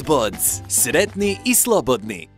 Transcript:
Foodbuds. Sretni i slobodni.